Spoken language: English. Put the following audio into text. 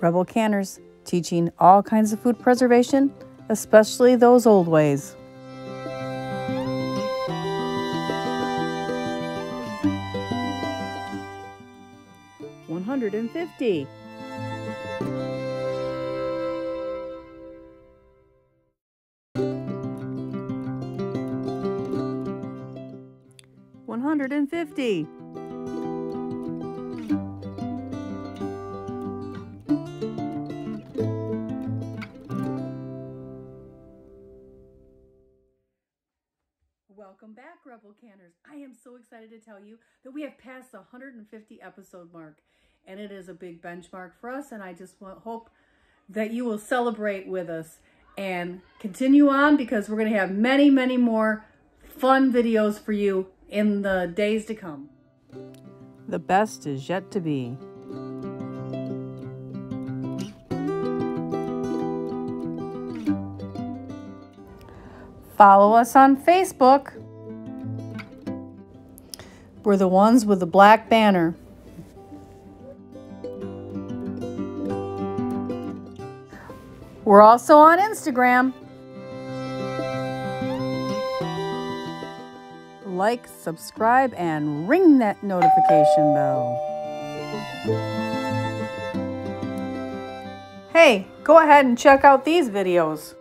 Rebel Canners, teaching all kinds of food preservation, especially those old ways. One hundred and fifty. One hundred and fifty. Welcome back, Rebel Canners. I am so excited to tell you that we have passed the 150 episode mark, and it is a big benchmark for us. And I just want, hope that you will celebrate with us and continue on because we're going to have many, many more fun videos for you in the days to come. The best is yet to be. Follow us on Facebook. We're the ones with the black banner. We're also on Instagram. Like, subscribe, and ring that notification bell. Hey, go ahead and check out these videos.